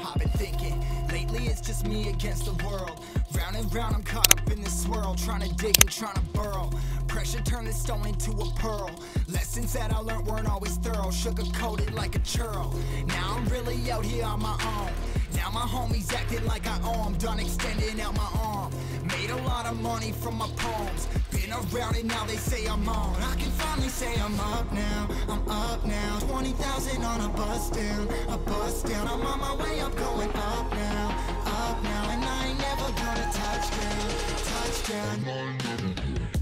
I've been thinking, lately it's just me against the world. Round and round, I'm caught up in this swirl, trying to dig and trying to burrow. Pressure turned this stone into a pearl. Lessons that I learned weren't always thorough, sugar coated like a churl. Now I'm really out here on my own. Now my homies acting like I owe 'em, done extending out my arm. Made a lot of money from my poems. Been around it now, they say I'm on. I can finally say I'm up now. I'm up now. 20,000 on a bus down. A bus down. I'm on my way up, going up now. Up now. And I ain't never gonna touch down. Touchdown. I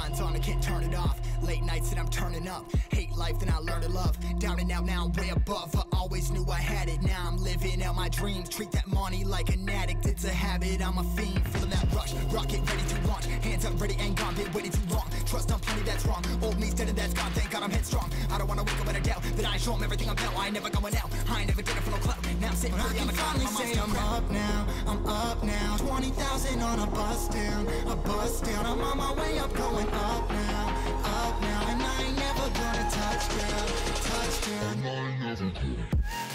Mind's on, I can't turn it off. Late nights and I'm turning up. Hate life, then I learn to love. Down and out, now I'm way above. I always knew I had it. Now I'm living out my dreams. Treat that money like an addict. It's a habit. I'm a fiend, feeling that rush. Rocket ready to launch. Hands up, ready and gone. Been waiting too long. Trust on plenty, that's wrong. Old me's dead and that's gone. Thank God I'm headstrong. I don't wanna wake up in a doubt that I show 'em everything I'm about. I ain't never going out. I ain't never did it for no clout. Now I'm sitting on the cloud. My mind's I'm up now. I'm up now. 20,000 on a bus down. A bus down. I'm on my way up, going up now. Up now. And I ain't never gonna touch down. Touchdown. I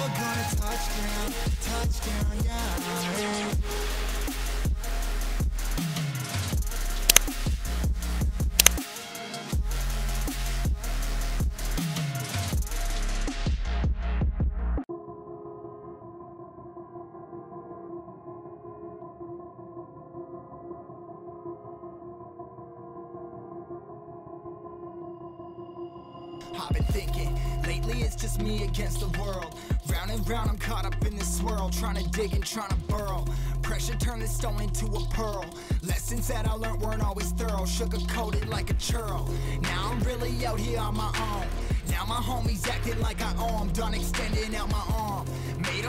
never gonna touch down, touch down, I've been thinking, lately it's just me against the world. Round and round, I'm caught up in this swirl, trying to dig and trying to burrow. Pressure turned this stone into a pearl. Lessons that I learned weren't always thorough, sugar coated like a churl. Now I'm really out here on my own. Now my homies acting like I owe 'em, done extending out my arm.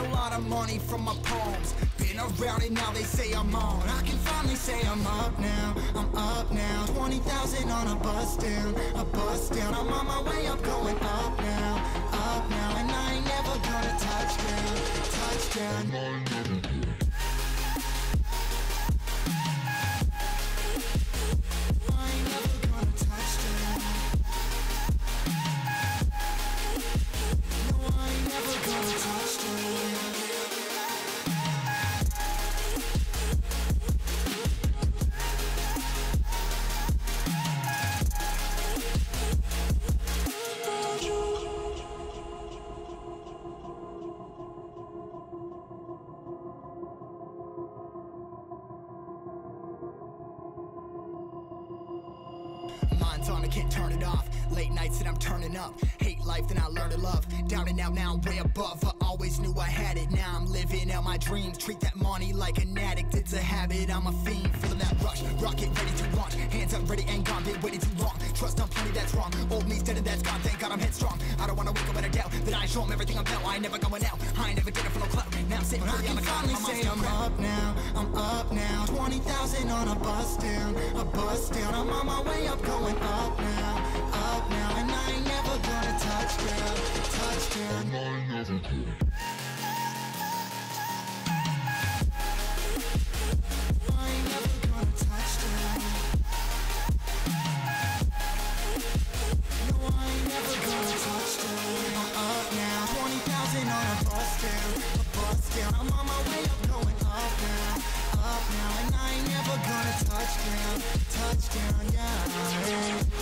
A lot of money from my poems. Been around it now, they say I'm on. I can finally say I'm up now. I'm up now. 20,000 on a bus down. A bus down. I'm on my way up, going up now. Up now. And I ain't never gonna touch down. Touchdown. I Mind's on, I can't turn it off. Late nights and I'm turning up. Hate life, then I learn to love. Down and out, now I'm way above. I always knew I had it. Now I'm living out my dreams. Treat that money like an addict. It's a habit. I'm a fiend, feeling that rush. Rocket ready to launch. Hands up, ready and gone. Been waiting too long. Trust on plenty, that's wrong. Old me's dead and that's gone. Thank God I'm headstrong. I don't wanna wake up in a doubt that I show 'em everything I'm about. I ain't never going out. I ain't never it for no clout. On the cloud. My mind's I'm up now. I'm up now. 20,000 on a bus down. A bus down. I'm on my way up, going never gonna touch down, touch down, yeah.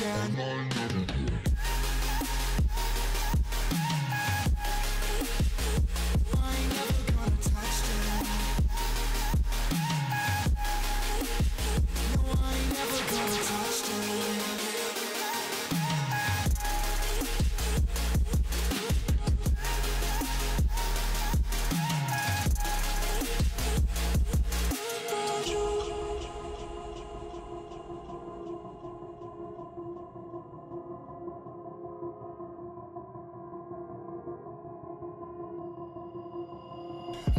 Touchdown.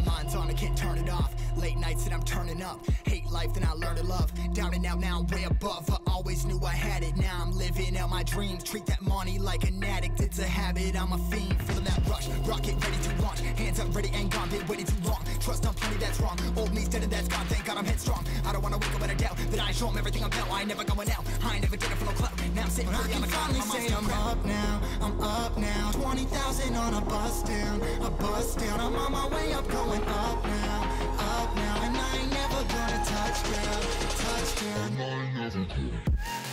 Mind's on, I can't turn it off. Late nights and I'm turning up. Hate life, then I learn to love. Down and out, now I'm way above. I always knew I had it. Now I'm living out my dreams. Treat that money like an addict. It's a habit, I'm a fiend. Feeling that rush. Rocket ready to launch. Hands up, ready and gone. Been waiting too long. Trust on plenty, that's wrong. Old me's dead and that's gone. Thank God I'm headstrong. I don't wanna wake up in a doubt that I show 'em everything I'm about. I ain't never going out. I ain't never did it for no clout. Now I'm sitting pretty on the cloud. I'm say I'm up now. I'm up now. 20,000 on a bus down. A bus down. I'm on my way up, going up now. Up now. And I ain't never gonna touch down. Touchdown. I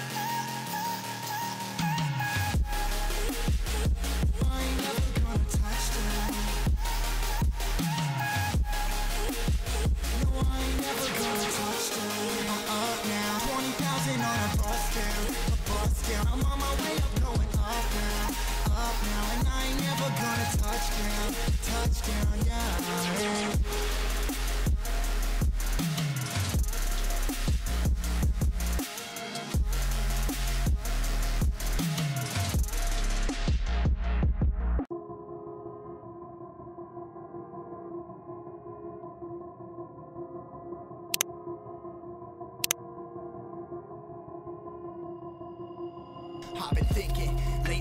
never gonna touch down. Touchdown, yeah. I've been thinking,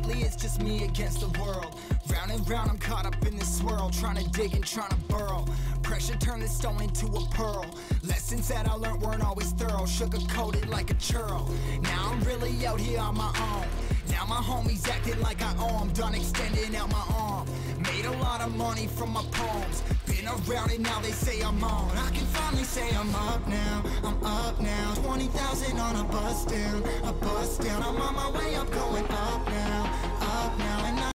lately it's just me against the world. Round and round, I'm caught up in this swirl, trying to dig and trying to burrow. Pressure turned this stone into a pearl. Lessons that I learned weren't always thorough, sugar coated like a churl. Now I'm really out here on my own. Now my homies acting like I owe 'em, done extending out my arm. Lot of money from my poems. Been around and now they say I'm on. I can finally say I'm up now. I'm up now. 20,000 on a bus down. A bus down. I'm on my way up, going up now. Up now.